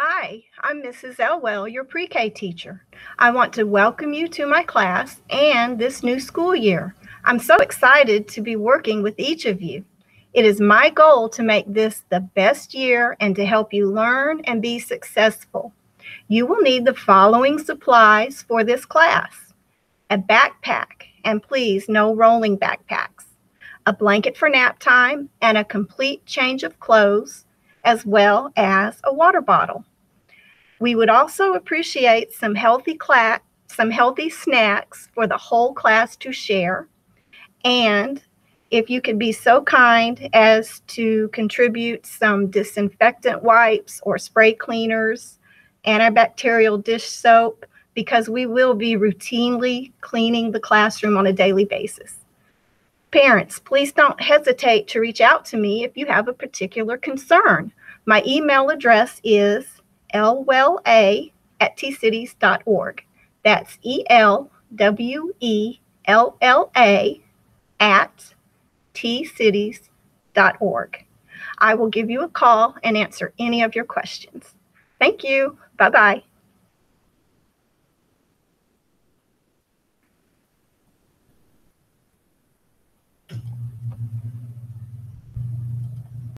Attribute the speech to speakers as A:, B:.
A: Hi, I'm Mrs. Elwell, your pre-K teacher. I want to welcome you to my class and this new school year. I'm so excited to be working with each of you. It is my goal to make this the best year and to help you learn and be successful. You will need the following supplies for this class. A backpack, and please no rolling backpacks. A blanket for nap time and a complete change of clothes, as well as a water bottle. We would also appreciate some healthy class, some healthy snacks for the whole class to share. And if you could be so kind as to contribute some disinfectant wipes or spray cleaners, antibacterial dish soap, because we will be routinely cleaning the classroom on a daily basis. Parents, please don't hesitate to reach out to me if you have a particular concern. My email address is elwella at tcitys.org. That's E L W E L L A at tcitys.org. I will give you a call and answer any of your questions. Thank you. Bye bye.